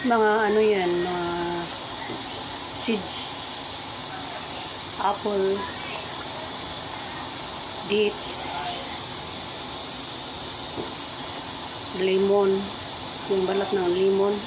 Mga ano yan, mga seeds. Apple. Dates. Lemon. Yung balat ng lemon.